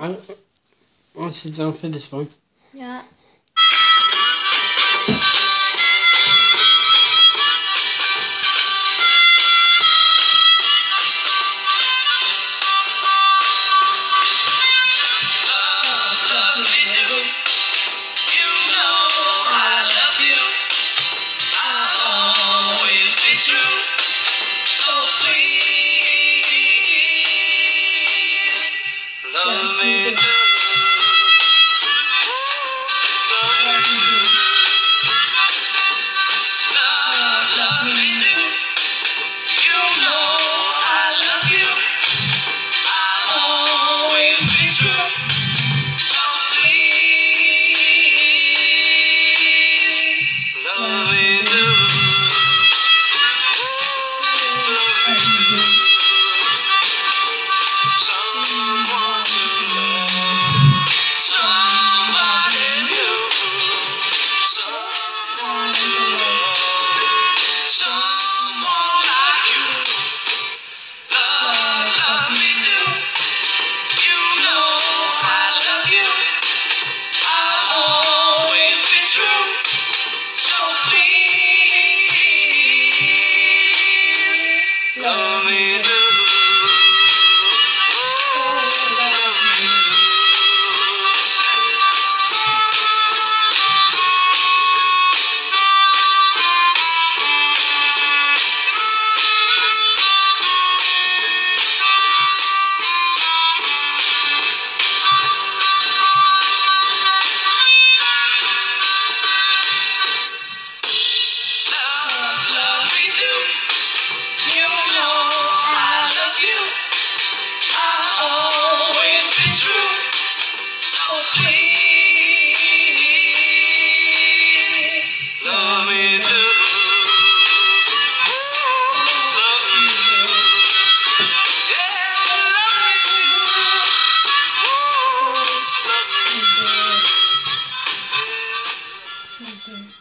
I, I sit down for this one. Yeah. Okay.